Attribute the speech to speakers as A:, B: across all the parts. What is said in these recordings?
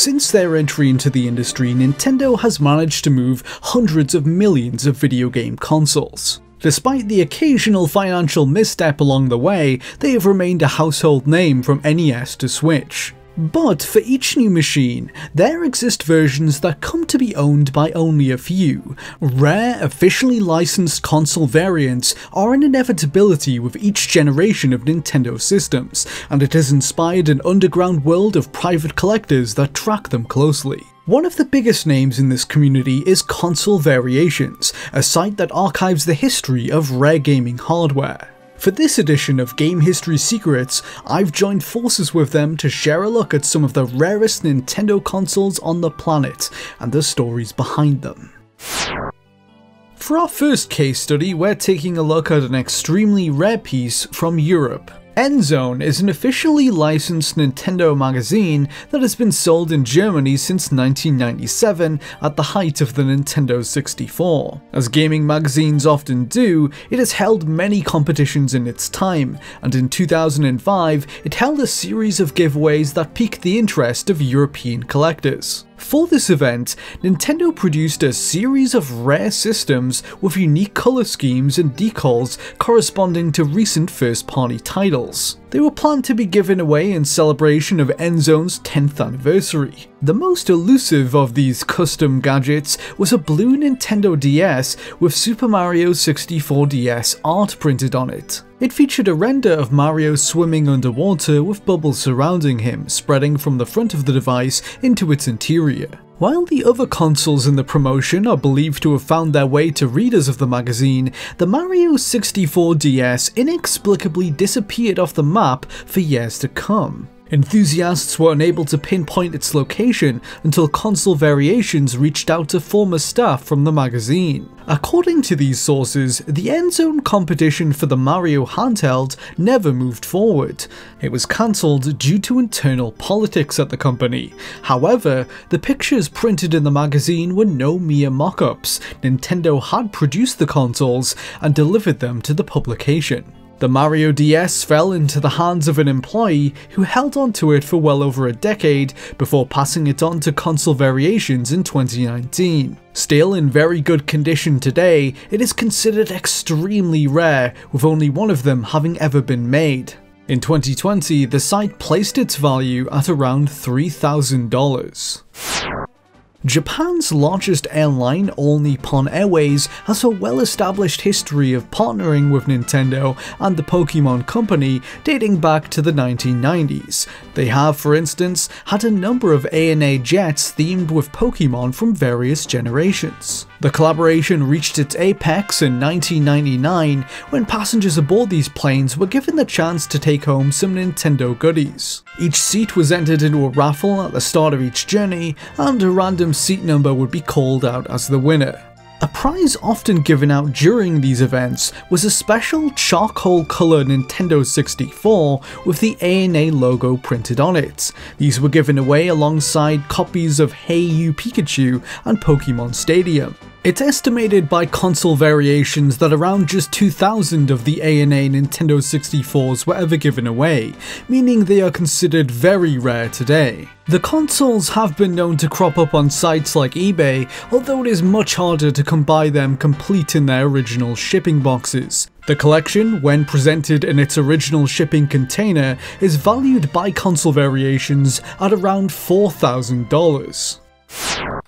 A: Since their entry into the industry, Nintendo has managed to move hundreds of millions of video game consoles. Despite the occasional financial misstep along the way, they have remained a household name from NES to Switch. But for each new machine, there exist versions that come to be owned by only a few. Rare, officially licensed console variants are an inevitability with each generation of Nintendo systems, and it has inspired an underground world of private collectors that track them closely. One of the biggest names in this community is Console Variations, a site that archives the history of rare gaming hardware. For this edition of Game History Secrets, I've joined forces with them to share a look at some of the rarest Nintendo consoles on the planet and the stories behind them. For our first case study, we're taking a look at an extremely rare piece from Europe. N-Zone is an officially licensed Nintendo magazine that has been sold in Germany since 1997 at the height of the Nintendo 64. As gaming magazines often do, it has held many competitions in its time, and in 2005 it held a series of giveaways that piqued the interest of European collectors. For this event, Nintendo produced a series of rare systems with unique colour schemes and decals corresponding to recent first-party titles. They were planned to be given away in celebration of N-Zone's 10th anniversary. The most elusive of these custom gadgets was a blue Nintendo DS with Super Mario 64 DS art printed on it. It featured a render of Mario swimming underwater with bubbles surrounding him, spreading from the front of the device into its interior. While the other consoles in the promotion are believed to have found their way to readers of the magazine, the Mario 64 DS inexplicably disappeared off the map for years to come. Enthusiasts were unable to pinpoint its location until console variations reached out to former staff from the magazine. According to these sources, the N-Zone competition for the Mario handheld never moved forward. It was cancelled due to internal politics at the company. However, the pictures printed in the magazine were no mere mock-ups. Nintendo had produced the consoles and delivered them to the publication. The Mario DS fell into the hands of an employee who held onto it for well over a decade before passing it on to console variations in 2019. Still in very good condition today, it is considered extremely rare, with only one of them having ever been made. In 2020, the site placed its value at around $3,000. Japan's largest airline, All Nippon Airways, has a well-established history of partnering with Nintendo and the Pokemon Company dating back to the 1990s. They have, for instance, had a number of ANA jets themed with Pokemon from various generations. The collaboration reached its apex in 1999 when passengers aboard these planes were given the chance to take home some Nintendo goodies. Each seat was entered into a raffle at the start of each journey, and a random seat number would be called out as the winner. A prize often given out during these events was a special charcoal colour Nintendo 64 with the ANA logo printed on it. These were given away alongside copies of Hey You Pikachu and Pokemon Stadium. It's estimated by console variations that around just 2,000 of the ANA Nintendo 64s were ever given away, meaning they are considered very rare today. The consoles have been known to crop up on sites like eBay, although it is much harder to come by them complete in their original shipping boxes. The collection, when presented in its original shipping container, is valued by console variations at around $4,000.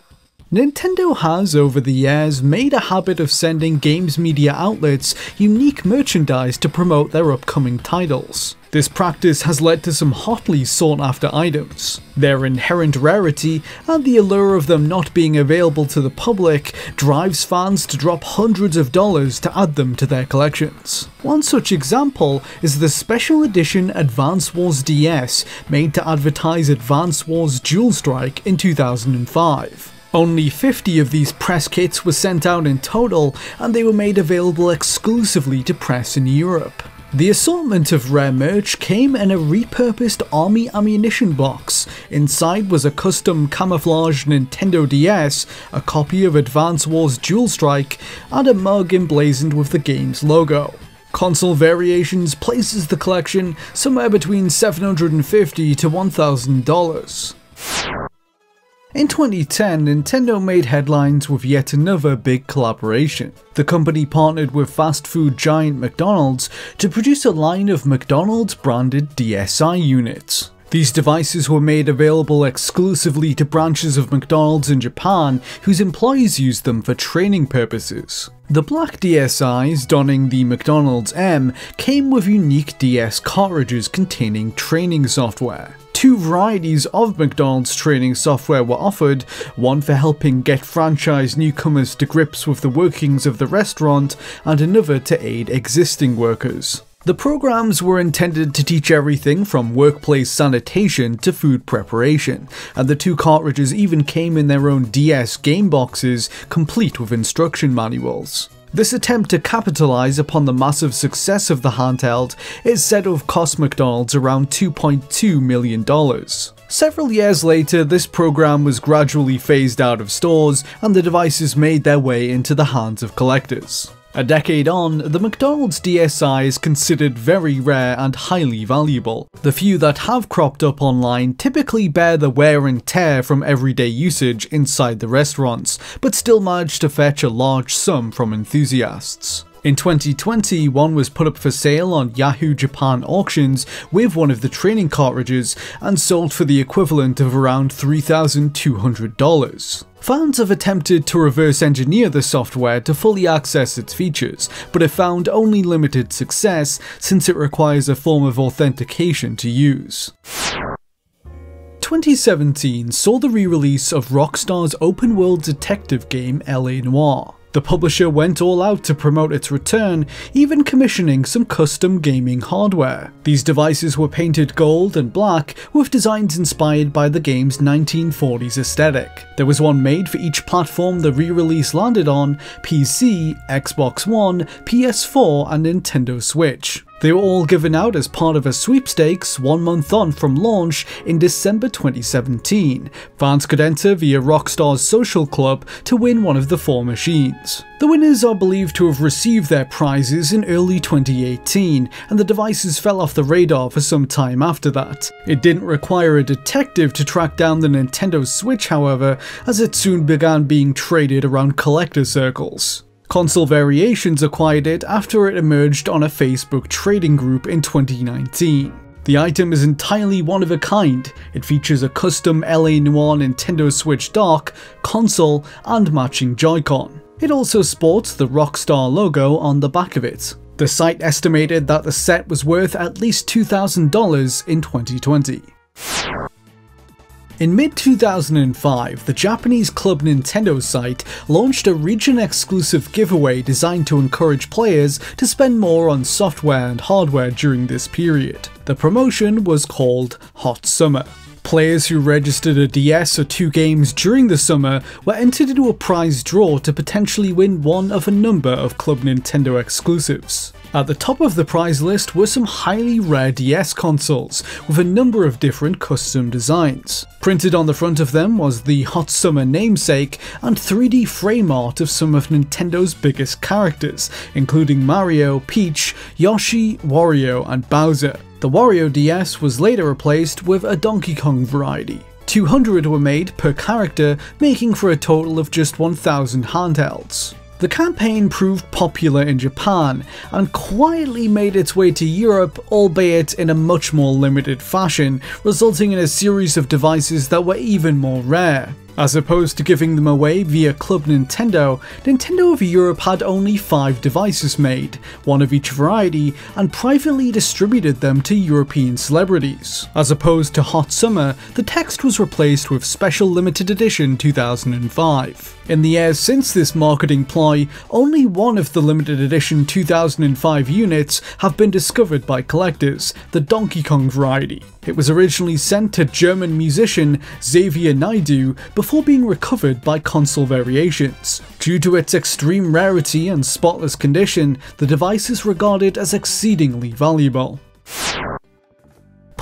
A: Nintendo has, over the years, made a habit of sending games media outlets unique merchandise to promote their upcoming titles. This practice has led to some hotly sought after items. Their inherent rarity and the allure of them not being available to the public drives fans to drop hundreds of dollars to add them to their collections. One such example is the special edition Advance Wars DS made to advertise Advance Wars Dual Strike in 2005. Only 50 of these press kits were sent out in total, and they were made available exclusively to press in Europe. The assortment of rare merch came in a repurposed army ammunition box. Inside was a custom camouflage Nintendo DS, a copy of Advance Wars Dual Strike, and a mug emblazoned with the game's logo. Console Variations places the collection somewhere between 750 to $1,000. In 2010, Nintendo made headlines with yet another big collaboration. The company partnered with fast food giant McDonald's to produce a line of McDonald's branded DSi units. These devices were made available exclusively to branches of McDonald's in Japan whose employees used them for training purposes. The black DSIs, donning the McDonald's M, came with unique DS cartridges containing training software. Two varieties of McDonald's training software were offered, one for helping get franchise newcomers to grips with the workings of the restaurant, and another to aid existing workers. The programs were intended to teach everything from workplace sanitation to food preparation, and the two cartridges even came in their own DS game boxes, complete with instruction manuals. This attempt to capitalise upon the massive success of the handheld is said to have cost McDonald's around $2.2 million. Several years later, this program was gradually phased out of stores and the devices made their way into the hands of collectors. A decade on, the McDonald's DSi is considered very rare and highly valuable. The few that have cropped up online typically bear the wear and tear from everyday usage inside the restaurants, but still manage to fetch a large sum from enthusiasts. In 2020, one was put up for sale on Yahoo Japan auctions with one of the training cartridges and sold for the equivalent of around $3,200. Fans have attempted to reverse engineer the software to fully access its features, but have found only limited success since it requires a form of authentication to use. 2017 saw the re-release of Rockstar's open-world detective game LA Noire. The publisher went all out to promote its return, even commissioning some custom gaming hardware. These devices were painted gold and black, with designs inspired by the game's 1940s aesthetic. There was one made for each platform the re-release landed on, PC, Xbox One, PS4 and Nintendo Switch. They were all given out as part of a sweepstakes one month on from launch in December 2017. Fans could enter via Rockstar's social club to win one of the four machines. The winners are believed to have received their prizes in early 2018, and the devices fell off the radar for some time after that. It didn't require a detective to track down the Nintendo Switch however, as it soon began being traded around collector circles. Console Variations acquired it after it emerged on a Facebook trading group in 2019. The item is entirely one of a kind. It features a custom LA Noire Nintendo Switch dock, console, and matching Joy-Con. It also sports the Rockstar logo on the back of it. The site estimated that the set was worth at least $2,000 in 2020. In mid-2005, the Japanese Club Nintendo site launched a region-exclusive giveaway designed to encourage players to spend more on software and hardware during this period. The promotion was called Hot Summer. Players who registered a DS or two games during the summer were entered into a prize draw to potentially win one of a number of Club Nintendo exclusives. At the top of the prize list were some highly rare DS consoles, with a number of different custom designs. Printed on the front of them was the Hot Summer namesake and 3D frame art of some of Nintendo's biggest characters, including Mario, Peach, Yoshi, Wario and Bowser. The Wario DS was later replaced with a Donkey Kong variety. 200 were made per character, making for a total of just 1000 handhelds. The campaign proved popular in Japan and quietly made its way to Europe, albeit in a much more limited fashion, resulting in a series of devices that were even more rare. As opposed to giving them away via Club Nintendo, Nintendo of Europe had only 5 devices made, one of each variety, and privately distributed them to European celebrities. As opposed to Hot Summer, the text was replaced with Special Limited Edition 2005. In the years since this marketing ploy, only one of the limited edition 2005 units have been discovered by collectors, the Donkey Kong variety. It was originally sent to German musician Xavier Naidoo before being recovered by console variations. Due to its extreme rarity and spotless condition, the device is regarded as exceedingly valuable.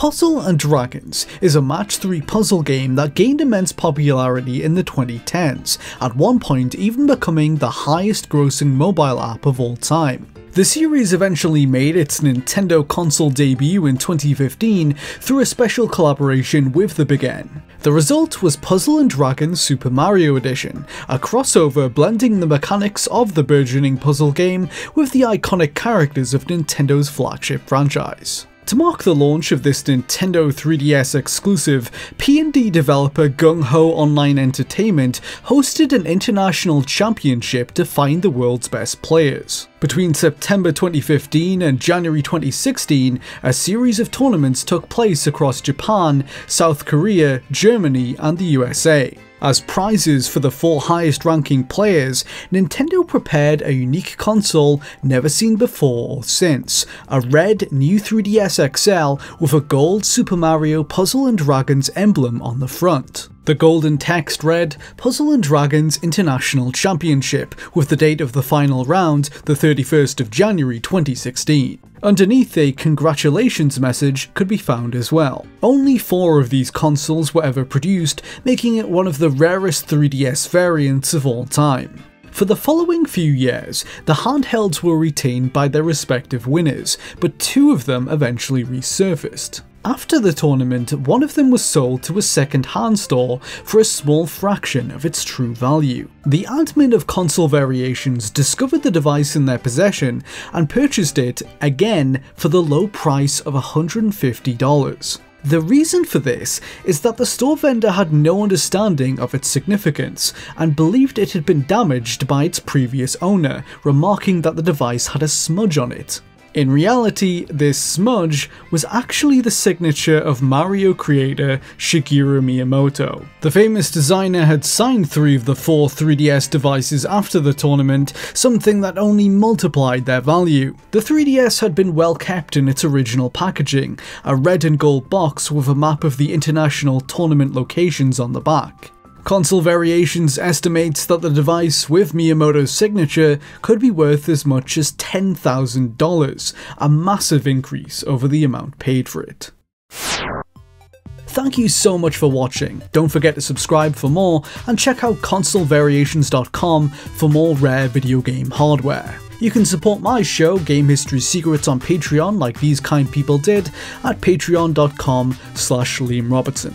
A: Puzzle and Dragons is a match 3 puzzle game that gained immense popularity in the 2010s, at one point even becoming the highest grossing mobile app of all time. The series eventually made its Nintendo console debut in 2015 through a special collaboration with the Big N. The result was Puzzle and Dragons Super Mario Edition, a crossover blending the mechanics of the burgeoning puzzle game with the iconic characters of Nintendo's flagship franchise. To mark the launch of this Nintendo 3DS exclusive, P&D developer Gung Ho Online Entertainment hosted an international championship to find the world's best players. Between September 2015 and January 2016, a series of tournaments took place across Japan, South Korea, Germany, and the USA. As prizes for the four highest ranking players, Nintendo prepared a unique console never seen before or since, a red new 3DS XL with a gold Super Mario Puzzle and Dragons emblem on the front. The golden text read Puzzle and Dragons International Championship, with the date of the final round the 31st of January 2016. Underneath a congratulations message could be found as well. Only four of these consoles were ever produced, making it one of the rarest 3DS variants of all time. For the following few years, the handhelds were retained by their respective winners, but two of them eventually resurfaced. After the tournament, one of them was sold to a second-hand store for a small fraction of its true value. The admin of Console Variations discovered the device in their possession and purchased it, again, for the low price of $150. The reason for this is that the store vendor had no understanding of its significance and believed it had been damaged by its previous owner, remarking that the device had a smudge on it. In reality, this smudge was actually the signature of Mario creator Shigeru Miyamoto. The famous designer had signed three of the four 3DS devices after the tournament, something that only multiplied their value. The 3DS had been well kept in its original packaging, a red and gold box with a map of the international tournament locations on the back. Console Variations estimates that the device with Miyamoto's signature could be worth as much as $10,000, a massive increase over the amount paid for it. Thank you so much for watching, don't forget to subscribe for more and check out consolevariations.com for more rare video game hardware. You can support my show, Game History Secrets, on Patreon like these kind people did at patreon.com slash Liam Robertson.